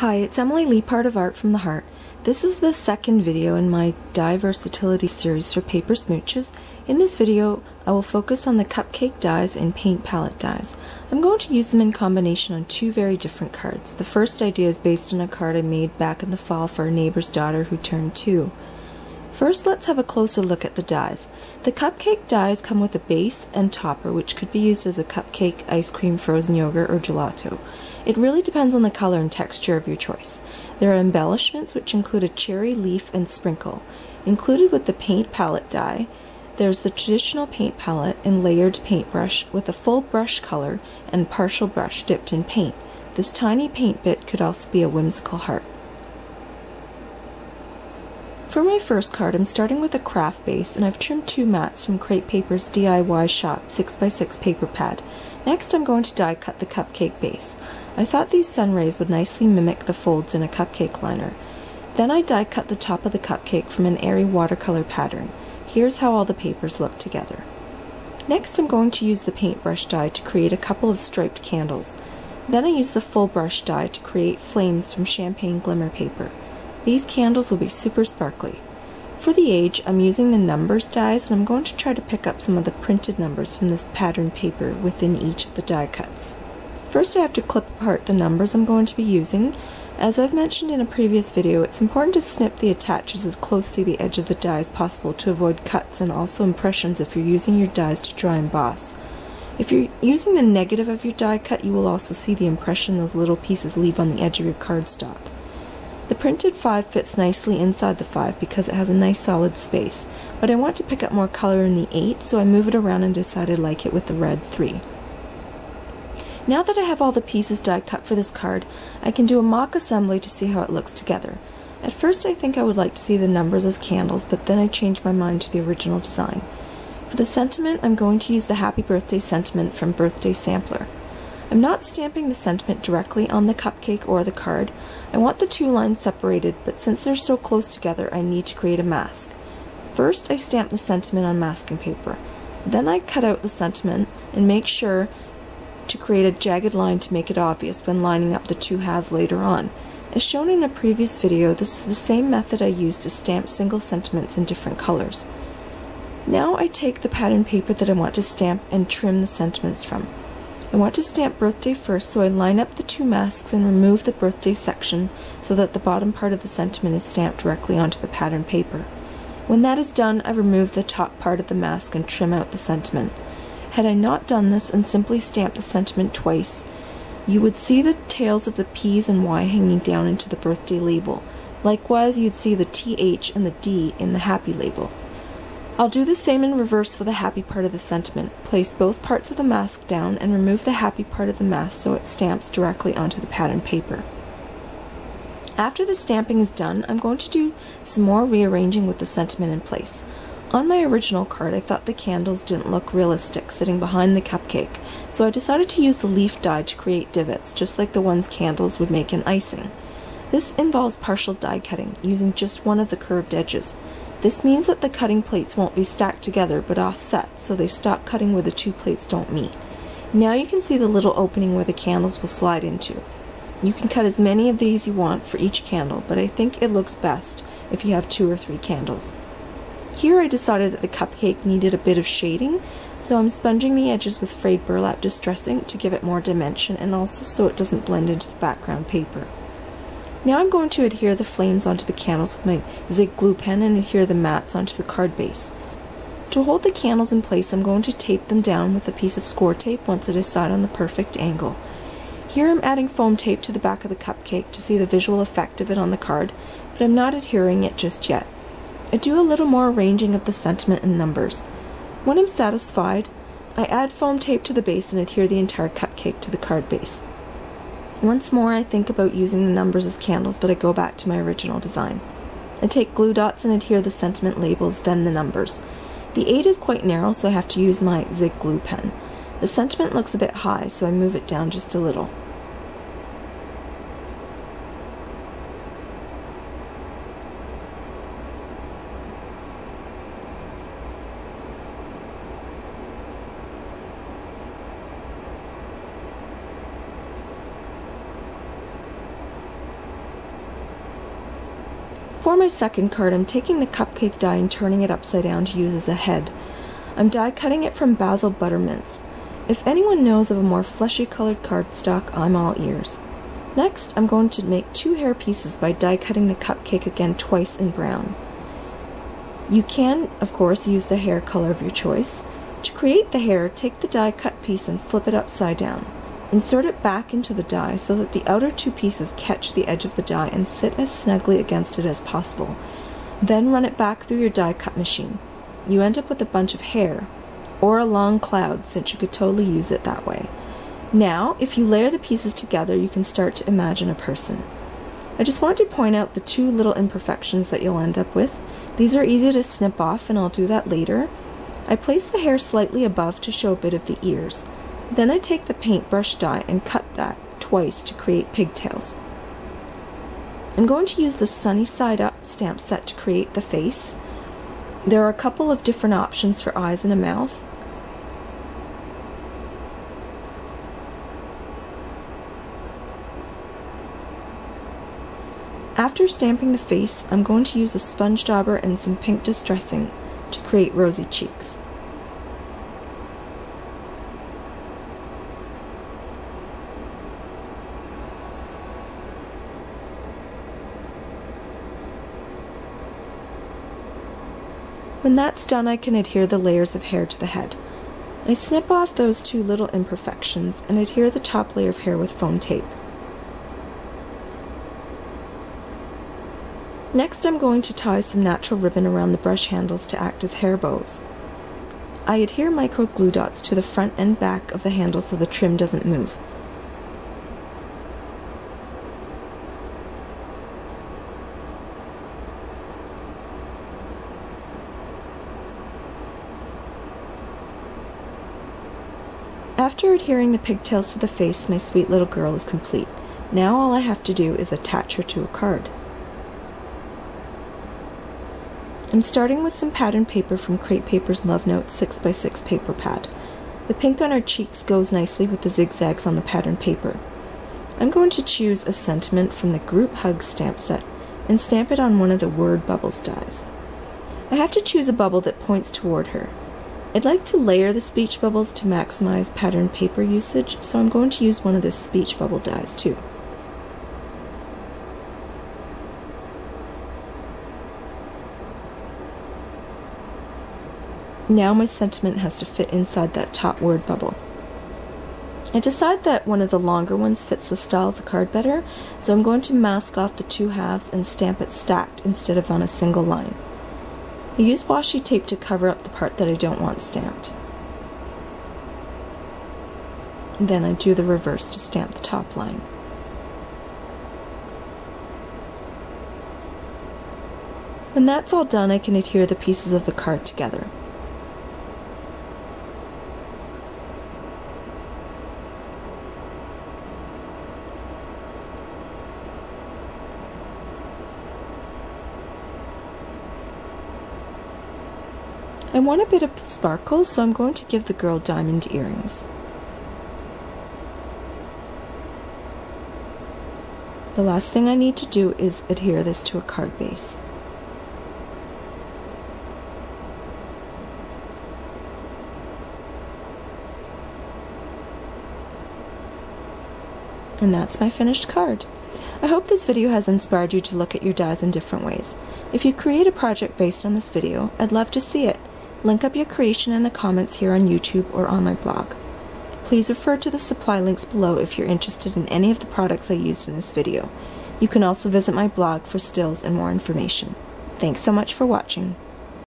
Hi, it's Emily Leiphart of Art from the Heart. This is the second video in my die versatility series for paper smooches. In this video, I will focus on the cupcake dies and paint palette dies. I'm going to use them in combination on two very different cards. The first idea is based on a card I made back in the fall for a neighbor's daughter who turned two. First, let's have a closer look at the dies. The cupcake dies come with a base and topper, which could be used as a cupcake, ice cream, frozen yogurt, or gelato. It really depends on the color and texture of your choice. There are embellishments, which include a cherry leaf and sprinkle. Included with the paint palette die, there's the traditional paint palette and layered paintbrush with a full brush color and partial brush dipped in paint. This tiny paint bit could also be a whimsical heart. For my first card, I'm starting with a kraft base, and I've trimmed two mats from Crate Paper's DIY Shop 6x6 paper pad. Next, I'm going to die cut the cupcake base. I thought these sun rays would nicely mimic the folds in a cupcake liner. Then I die cut the top of the cupcake from an airy watercolor pattern. Here's how all the papers look together. Next, I'm going to use the paintbrush die to create a couple of striped candles. Then I use the full brush die to create flames from champagne glimmer paper. These candles will be super sparkly. For the age, I'm using the numbers dies and I'm going to try to pick up some of the printed numbers from this pattern paper within each of the die cuts. First I have to clip apart the numbers I'm going to be using. As I've mentioned in a previous video, it's important to snip the attaches as close to the edge of the die as possible to avoid cuts and also impressions if you're using your dies to dry emboss. If you're using the negative of your die cut, you will also see the impression those little pieces leave on the edge of your cardstock. The printed 5 fits nicely inside the 5 because it has a nice solid space, but I want to pick up more color in the 8, so I move it around and decide I like it with the red 3. Now that I have all the pieces die cut for this card, I can do a mock assembly to see how it looks together. At first I think I would like to see the numbers as candles, but then I changed my mind to the original design. For the sentiment, I'm going to use the Happy Birthday sentiment from Birthday Sampler. I'm not stamping the sentiment directly on the cupcake or the card. I want the two lines separated, but since they're so close together, I need to create a mask. First, I stamp the sentiment on masking paper. Then I cut out the sentiment and make sure to create a jagged line to make it obvious when lining up the two halves later on. As shown in a previous video, this is the same method I use to stamp single sentiments in different colors. Now I take the pattern paper that I want to stamp and trim the sentiments from. I want to stamp birthday first, so I line up the two masks and remove the birthday section so that the bottom part of the sentiment is stamped directly onto the pattern paper. When that is done, I remove the top part of the mask and trim out the sentiment. Had I not done this and simply stamped the sentiment twice, you would see the tails of the P's and Y hanging down into the birthday label. Likewise, you'd see the TH and the D in the happy label. I'll do the same in reverse for the happy part of the sentiment. Place both parts of the mask down and remove the happy part of the mask so it stamps directly onto the pattern paper. After the stamping is done, I'm going to do some more rearranging with the sentiment in place. On my original card, I thought the candles didn't look realistic sitting behind the cupcake, so I decided to use the leaf die to create divots, just like the ones candles would make in icing. This involves partial die cutting, using just one of the curved edges. This means that the cutting plates won't be stacked together but offset, so they stop cutting where the two plates don't meet. Now you can see the little opening where the candles will slide into. You can cut as many of these you want for each candle, but I think it looks best if you have two or three candles. Here I decided that the cupcake needed a bit of shading, so I'm sponging the edges with frayed burlap distressing to give it more dimension and also so it doesn't blend into the background paper. Now I'm going to adhere the flames onto the candles with my zig glue pen and adhere the mats onto the card base. To hold the candles in place, I'm going to tape them down with a piece of Scor-Tape once I decide on the perfect angle. Here I'm adding foam tape to the back of the cupcake to see the visual effect of it on the card, but I'm not adhering it just yet. I do a little more arranging of the sentiment and numbers. When I'm satisfied, I add foam tape to the base and adhere the entire cupcake to the card base. Once more I think about using the numbers as candles, but I go back to my original design. I take glue dots and adhere the sentiment labels, then the numbers. The 8 is quite narrow, so I have to use my zig glue pen. The sentiment looks a bit high, so I move it down just a little. For my second card, I'm taking the cupcake die and turning it upside down to use as a head. I'm die cutting it from Bazzill Buttermints. If anyone knows of a more fleshy colored cardstock, I'm all ears. Next, I'm going to make two hair pieces by die cutting the cupcake again twice in brown. You can, of course, use the hair color of your choice. To create the hair, take the die cut piece and flip it upside down. Insert it back into the die so that the outer two pieces catch the edge of the die and sit as snugly against it as possible. Then run it back through your die cut machine. You end up with a bunch of hair, or a long cloud, since you could totally use it that way. Now, if you layer the pieces together, you can start to imagine a person. I just want to point out the two little imperfections that you'll end up with. These are easy to snip off, and I'll do that later. I place the hair slightly above to show a bit of the ears. Then I take the paintbrush die and cut that twice to create pigtails. I'm going to use the sunny side up stamp set to create the face. There are a couple of different options for eyes and a mouth. After stamping the face, I'm going to use a sponge dauber and some pink distressing to create rosy cheeks. When that's done, I can adhere the layers of hair to the head. I snip off those two little imperfections and adhere the top layer of hair with foam tape. Next I'm going to tie some natural ribbon around the brush handles to act as hair bows. I adhere micro glue dots to the front and back of the handle so the trim doesn't move. After adhering the pigtails to the face, my sweet little girl is complete. Now all I have to do is attach her to a card. I'm starting with some pattern paper from Crate Paper's Love Note 6x6 paper pad. The pink on her cheeks goes nicely with the zigzags on the pattern paper. I'm going to choose a sentiment from the Group Hug stamp set and stamp it on one of the word bubbles dies. I have to choose a bubble that points toward her. I'd like to layer the speech bubbles to maximize pattern paper usage, so I'm going to use one of the speech bubble dies too. Now my sentiment has to fit inside that top word bubble. I decide that one of the longer ones fits the style of the card better, so I'm going to mask off the two halves and stamp it stacked instead of on a single line. I use washi tape to cover up the part that I don't want stamped. then I do the reverse to stamp the top line. When that's all done, I can adhere the pieces of the card together. I want a bit of sparkle, so I'm going to give the girl diamond earrings. The last thing I need to do is adhere this to a card base. And that's my finished card. I hope this video has inspired you to look at your dies in different ways. If you create a project based on this video, I'd love to see it. Link up your creation in the comments here on YouTube or on my blog. Please refer to the supply links below if you're interested in any of the products I used in this video. You can also visit my blog for stills and more information. Thanks so much for watching.